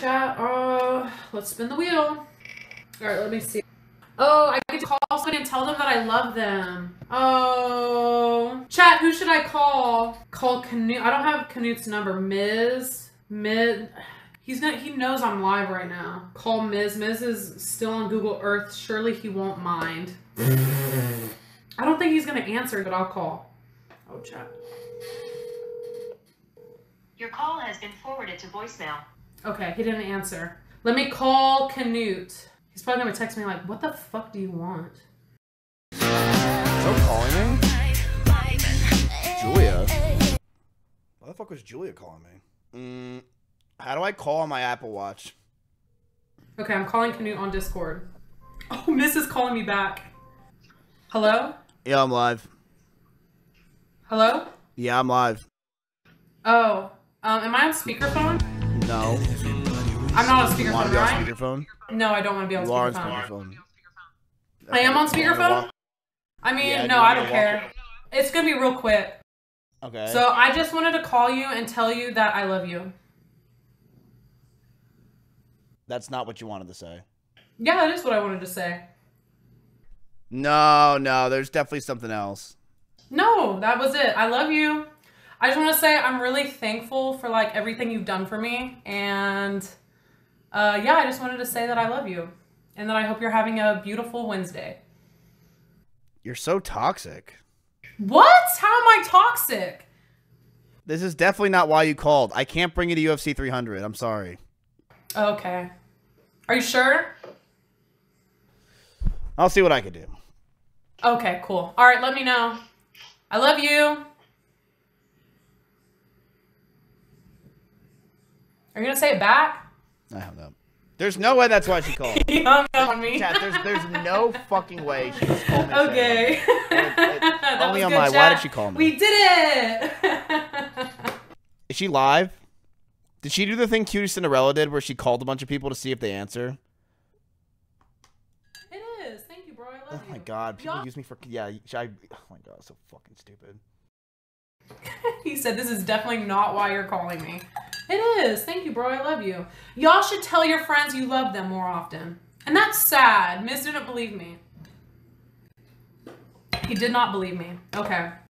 chat. Uh, let's spin the wheel. All right, let me see. Oh, I get to call somebody and tell them that I love them. Oh, chat. Who should I call? Call Knut. I don't have Knut's number. Miz. Miz. He's not. He knows I'm live right now. Call Miz. Miz is still on Google Earth. Surely he won't mind. I don't think he's gonna answer, but I'll call. Oh, chat. Your call has been forwarded to voicemail. Okay, he didn't answer. Let me call Knut. He's probably gonna text me like, "What the fuck do you want?" So calling me? Julia. Why the fuck was Julia calling me? Mm, how do I call on my Apple Watch? Okay, I'm calling Knut on Discord. Oh, Miz is calling me back. Hello? Yeah, I'm live. Hello? Yeah, I'm live. Oh, um, am I on speakerphone? No. I'm not on Want speakerphone, to be on right? speakerphone? No, I don't want to be on You are on speakerphone. speakerphone. I am on Okay, you wanna speakerphone? walk- I mean, Yeah, no, you I wanna don't walk care. It's gonna be real quick. Okay. So I just wanted to call you and tell you that I love you. That's not what you wanted to say. Yeah, that is what I wanted to say. No, no, there's definitely something else. No, that was it. I love you. I just want to say I'm really thankful for like everything you've done for me, and uh, yeah, I just wanted to say that I love you, and that I hope you're having a beautiful Wednesday. You're so toxic. What? How am I toxic? This is definitely not why you called. I can't bring you to UFC 300. I'm sorry. Okay. Are you sure? I'll see what I can do. Okay, cool. All right, let me know. I love you. Are you gonna say it back? I don't know. There's no way that's why she called. You hung up on me. Chat, there's there's no fucking way she just called me. and said Okay. Only on good, my- why did she call me? We did it. it. Is she live? Did she do the thing QTCinderella did where she called a bunch of people to see if they answer? it is. Thank you, bro. I Oh love you. Oh my god, people use me for yeah. should I, oh my god, so fucking stupid. He said this is definitely not why you're calling me. It is. Thank you, bro. I love you. Y'all should tell your friends you love them more often. And that's sad. Miz didn't believe me. He did not believe me. Okay.